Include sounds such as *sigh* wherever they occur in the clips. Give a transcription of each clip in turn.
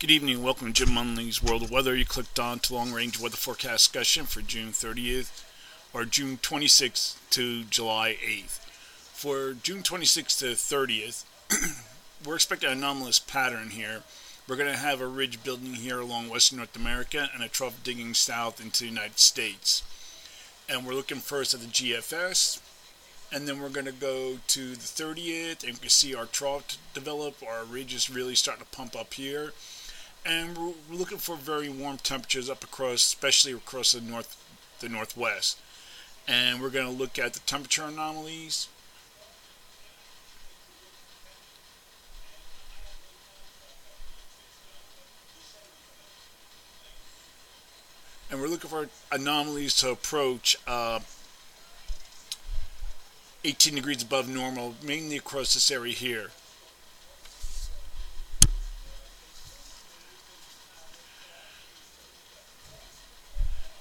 Good evening, welcome to Jim Munley's World of Weather. You clicked on to long range weather forecast discussion for June 30th or June 26th to July 8th. For June 26th to 30th, *clears throat* we're expecting an anomalous pattern here. We're going to have a ridge building here along western North America and a trough digging south into the United States. And we're looking first at the GFS, and then we're going to go to the 30th, and we can see our trough develop. Our ridge is really starting to pump up here and we're looking for very warm temperatures up across, especially across the north, the northwest. And we're going to look at the temperature anomalies. And we're looking for anomalies to approach uh, 18 degrees above normal, mainly across this area here.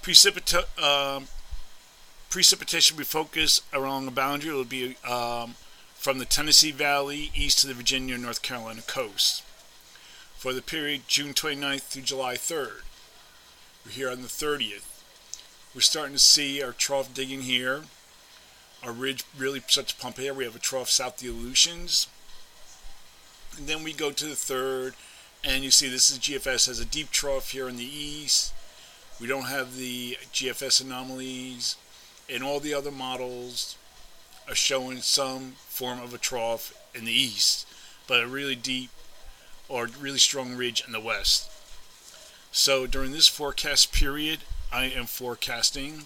Precipita um, precipitation will focus along the boundary. It will be um, from the Tennessee Valley east to the Virginia and North Carolina coast for the period June 29th through July 3rd. We're here on the 30th. We're starting to see our trough digging here. Our ridge really starts to pump here. We have a trough south of the Aleutians. And then we go to the 3rd, and you see this is GFS has a deep trough here in the east we don't have the GFS anomalies, and all the other models are showing some form of a trough in the east, but a really deep or really strong ridge in the west. So during this forecast period, I am forecasting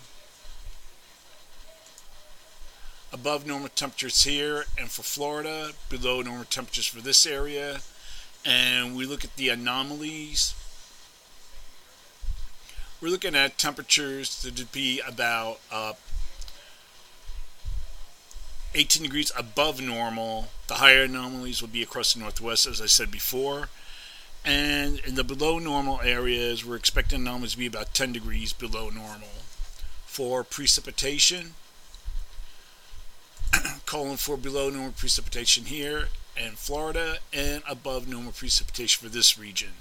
above normal temperatures here and for Florida, below normal temperatures for this area. And we look at the anomalies we're looking at temperatures to be about uh, 18 degrees above normal. The higher anomalies will be across the northwest, as I said before. And in the below normal areas, we're expecting anomalies to be about 10 degrees below normal. For precipitation, *clears throat* calling for below normal precipitation here in Florida and above normal precipitation for this region.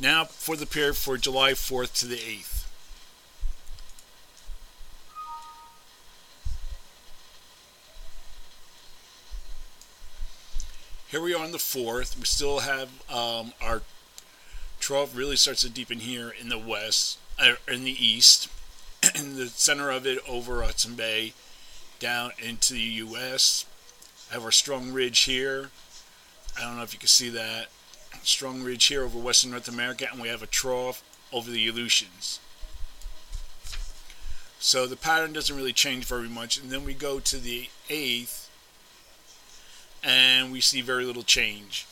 Now for the period for July 4th to the 8th. Here we are on the 4th. We still have um, our trough really starts to deepen here in the west, uh, in the east, *clears throat* in the center of it over Hudson Bay, down into the U.S. I have our strong ridge here. I don't know if you can see that strong ridge here over western North America, and we have a trough over the Aleutians. So the pattern doesn't really change very much, and then we go to the 8th, and we see very little change.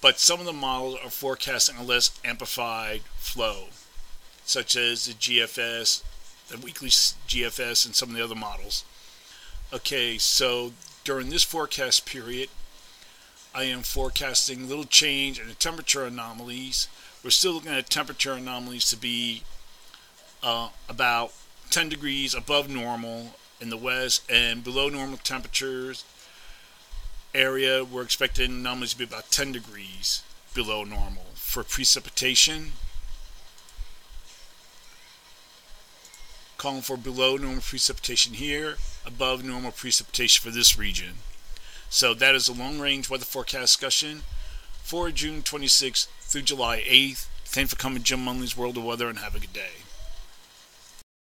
But some of the models are forecasting a less amplified flow, such as the GFS, the weekly GFS, and some of the other models. Okay, so during this forecast period, I am forecasting little change in the temperature anomalies. We're still looking at temperature anomalies to be uh, about 10 degrees above normal in the west and below normal temperatures area. We're expecting anomalies to be about 10 degrees below normal for precipitation. Calling for below normal precipitation here above normal precipitation for this region so that is a long range weather forecast discussion for June 26th through July 8th. Thanks for coming, Jim Munley's World of Weather, and have a good day.